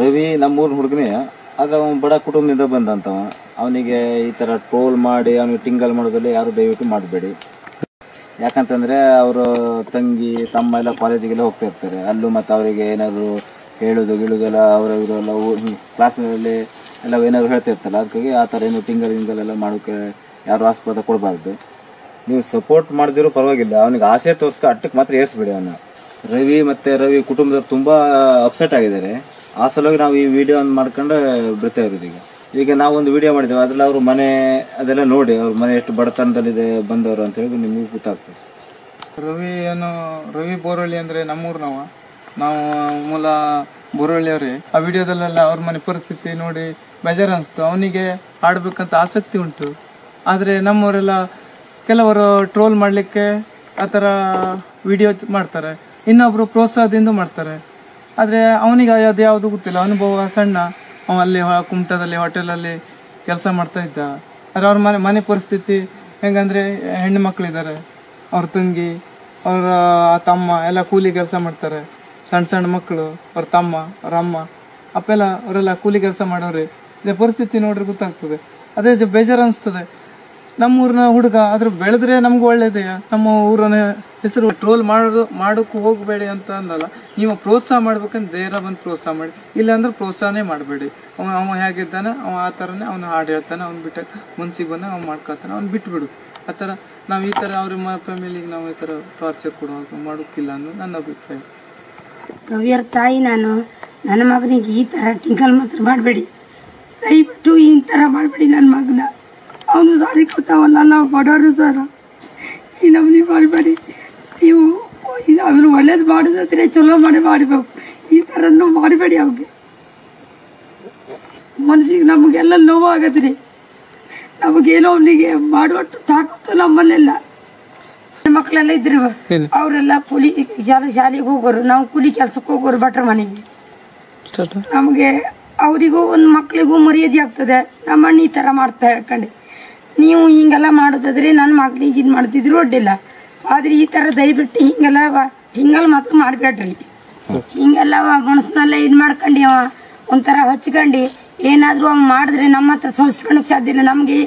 ರವಿ ನಮ್ಮೂರ ಹುಡುಗನೇ ಅದು ಅವನು ಬಡ ಕುಟುಂಬದಿಂದ ಬಂದಂತವ. ಅವನಿಗೆ ಈ ಥರ ಟ್ರೋಲ್ ಮಾಡಿ, ಅವನಿಗೆ ಟಿಂಗಲ್ ಮಾಡೋದ್ರಲ್ಲಿ ಯಾರು ದಯವಿಟ್ಟು ಮಾಡಬೇಡಿ. ಯಾಕಂತಂದ್ರೆ ಅವರು ತಂಗಿ, ತಮ್ಮ ಎಲ್ಲ ಕಾಲೇಜಿಗೆಲ್ಲ ಹೋಗ್ತಾ ಇರ್ತಾರೆ. ಅಲ್ಲೂ ಮತ್ತು ಅವರಿಗೆ ಏನಾದ್ರು ಹೇಳೋದು ಗಿಳುದೆಲ್ಲ ಅವರ ಇವರೆಲ್ಲ ಕ್ಲಾಸ್ಮೇಲೆ ಎಲ್ಲ ಏನಾದ್ರು ಹೇಳ್ತಾ ಇರ್ತಾರಲ್ಲ, ಅದಕ್ಕಾಗಿ ಆ ಥರ ಏನು ಟಿಂಗಲ್ ಗಿಂಗಲ್ ಎಲ್ಲ ಮಾಡೋಕ್ಕೆ ಯಾರು ಆಸ್ಪದ ಕೊಡಬಾರ್ದು. ನೀವು ಸಪೋರ್ಟ್ ಮಾಡಿದಿರೋ ಪರವಾಗಿಲ್ಲ. ಅವನಿಗೆ ಆಸೆ ತೋರಿಸ್ಕೊ ಅಟ್ಟಕ್ಕೆ ಮಾತ್ರ ಏರಿಸ್ಬೇಡಿ ಅವನು. ರವಿ ಮತ್ತೆ ರವಿ ಕುಟುಂಬದವ್ರು ತುಂಬಾ ಅಪ್ಸೆಟ್ ಆಗಿದ್ದಾರೆ. ಆ ಸಲುವಾಗಿ ನಾವು ಈ ವಿಡಿಯೋ ಮಾಡ್ಕೊಂಡು ಬರ್ತಾ ಇರೋದು ಈಗ. ಈಗ ನಾವೊಂದು ವಿಡಿಯೋ ಮಾಡಿದ್ದೇವೆ, ಅದ್ರಲ್ಲಿ ಅವರು ಮನೆ ಅದೆಲ್ಲ ನೋಡಿ, ಅವ್ರ ಮನೆ ಎಷ್ಟು ಬಡತನದಲ್ಲಿದೆ, ಬಂದವರು ಅಂತ ಹೇಳಿ ನಿಮಗೆ ಗೊತ್ತಾಗ್ತದೆ. ರವಿ ಏನು, ರವಿ ಬೋರಳ್ಳಿ ಅಂದರೆ ನಮ್ಮೂರ್ನವ ನಾವು. ಮೂಲ ಬೋರಳ್ಳಿಯವ್ರಿ. ಆ ವಿಡಿಯೋದಲ್ಲೆಲ್ಲ ಅವ್ರ ಮನೆ ಪರಿಸ್ಥಿತಿ ನೋಡಿ ಬೇಜಾರು ಅನಿಸ್ತು. ಅವನಿಗೆ ಆಡ್ಬೇಕಂತ ಆಸಕ್ತಿ ಉಂಟು. ಆದರೆ ನಮ್ಮವರೆಲ್ಲ ಕೆಲವರು ಟ್ರೋಲ್ ಮಾಡಲಿಕ್ಕೆ ಆ ಥರ ವಿಡಿಯೋ ಮಾಡ್ತಾರೆ. ಇನ್ನೊಬ್ಬರು ಪ್ರೋತ್ಸಾಹದಿಂದ ಮಾಡ್ತಾರೆ. ಆದರೆ ಅವನಿಗೆ ಅದು ಯಾವುದು ಗೊತ್ತಿಲ್ಲ. ಅನುಭವ ಸಣ್ಣ. ಅವ ಅಲ್ಲಿ ಕುಮಟದಲ್ಲಿ ಹೋಟೆಲಲ್ಲಿ ಕೆಲಸ ಮಾಡ್ತಾ ಇದ್ದ. ಆದರೆ ಅವ್ರ ಮನೆ ಮನೆ ಪರಿಸ್ಥಿತಿ ಹೆಂಗಂದರೆ ಹೆಣ್ಣು ಮಕ್ಕಳಿದ್ದಾರೆ ಅವ್ರ ತಂಗಿ, ಅವರ ತಮ್ಮ ಎಲ್ಲ ಕೂಲಿ ಕೆಲಸ ಮಾಡ್ತಾರೆ. ಸಣ್ಣ ಸಣ್ಣ ಮಕ್ಕಳು ಅವ್ರ ತಮ್ಮ, ಅವ್ರ ಅಮ್ಮ, ಅಪ್ಪೆಲ್ಲ ಅವರೆಲ್ಲ ಕೂಲಿ ಕೆಲಸ ಮಾಡೋರೆ. ಇದೇ ಪರಿಸ್ಥಿತಿ ನೋಡ್ರಿ ಗೊತ್ತಾಗ್ತದೆ. ಅದೇ ಬೇಜಾರು ಅನಿಸ್ತದೆ. ನಮ್ಮೂರಿನ ಹುಡುಗ, ಆದ್ರೆ ಬೆಳೆದ್ರೆ ನಮ್ಗೆ ಒಳ್ಳೇದೇ. ನಮ್ಮ ಊರನ್ನ ಹೆಸರು ಟ್ರೋಲ್ ಮಾಡೋದು, ಮಾಡೋಕ್ಕೂ ಹೋಗಬೇಡಿ ಅಂತ ಅಂದಲ್ಲ. ನೀವು ಪ್ರೋತ್ಸಾಹ ಮಾಡ್ಬೇಕಂದ್ರೆ ಧೈರ್ಯ ಬಂದು ಪ್ರೋತ್ಸಾಹ ಮಾಡಿ. ಇಲ್ಲಾಂದ್ರೆ ಪ್ರೋತ್ಸಾಹನೇ ಮಾಡಬೇಡಿ. ಅವ ಅವ ಹೇಗಿದ್ದಾನೆ, ಅವ ಆ ಥರನೇ ಅವನು ಹಾಡು ಹೇಳ್ತಾನೆ ಅವ್ನು ಬಿಟ್ಟ ಮನ್ಸಿಗೆ ಬಂದ ಅವ್ನು ಮಾಡ್ಕೊತಾನೆ, ಅವ್ನು ಬಿಟ್ಬಿಡು. ಆ ಥರ ನಾವು ಈ ಥರ ಅವ್ರ ಫ್ಯಾಮಿಲಿಗೆ ನಾವು ಈ ಥರ ಟಾರ್ಚರ್ ಕೊಡುವಾಗ ಮಾಡೋಕ್ಕಿಲ್ಲ ಅನ್ನೋದು ನನ್ನ ಅಭಿಪ್ರಾಯ. ಕವಿಯರ್ ತಾಯಿ ನಾನು. ನನ್ನ ಮಗನಿಗೆ ಈ ಥರ ಟಿಂಕಲ್ ಮಾತ್ರ ಮಾಡಬೇಡಿ. ದಯವಿಟ್ಟು ಈ ಥರ ಮಾಡಬೇಡಿ ನನ್ನ ಮಗನ. ಅವನು ಸಾರಿ ಕೊಡ್ತಾವಲ್ಲ ನಾವು ಬಡವರು ಸರ್. ಈ ನೀವು ಮಾಡಬೇಡಿ ನೀವು ಅವನು ಒಳ್ಳೇದು ಮಾಡೋದಾದ್ರೆ ಚಲೋ ಮಾಡಿ ಮಾಡಬೇಕು. ಈ ಥರನೂ ಮಾಡಬೇಡಿ ಅವ್ಗೆ ಮನಸ್ಸಿಗೆ ನಮಗೆಲ್ಲ ನೋವಾಗದ್ರಿ. ನಮಗೇನೋ ಅವನಿಗೆ ಮಾಡುವಷ್ಟು ತಾಕತ್ತು ನಮ್ಮಲ್ಲೆಲ್ಲ. ಮಕ್ಕಳೆಲ್ಲ ಇದ್ರು ಅವರೆಲ್ಲ ಕೂಲಿ ಶಾಲೆ ಶಾಲೆಗೆ ಹೋಗೋರು ನಾವು ಕೂಲಿ ಕೆಲ್ಸಕ್ಕೆ ಹೋಗೋರು ಭಟ್ರ ಮನೆಗೆ. ನಮಗೆ ಅವರಿಗೂ ಒಂದು ಮಕ್ಕಳಿಗೂ ಮರ್ಯಾದೆ ಆಗ್ತದೆ. ನಮ್ಮ ಅಣ್ಣ ಈ ಥರ ಮಾಡ್ತಾ ಹೇಳ್ಕೊಂಡು ನೀವು ಹಿಂಗೆಲ್ಲ ಮಾಡೋದಾದ್ರೆ ನನ್ನ ಮಕ್ಳಿಗೆ ಇದು ಮಾಡ್ತಿದ್ರು ಅಡ್ಡಿಲ್ಲ ಆದ್ರೆ ಈ ಥರ ದಯವಿಟ್ಟು ಹಿಂಗೆಲ್ಲ ಹಿಂಗೆಲ್ಲ ಮಾತ್ರ ಮಾಡಬೇಡ್ರಿ ಹಿಂಗೆಲ್ಲ ಮನಸ್ಸಿನಲ್ಲೇ ಇದು ಮಾಡ್ಕೊಂಡು ಅವ, ಒಂಥರ ಹಚ್ಕೊಂಡು. ಏನಾದರೂ ಅವ ಮಾಡಿದ್ರೆ ನಮ್ಮ ಹತ್ರ ಸೋಸ್ಕೊಳಕ್ ಸಾಧ್ಯ ಇಲ್ಲ. ನಮಗೆ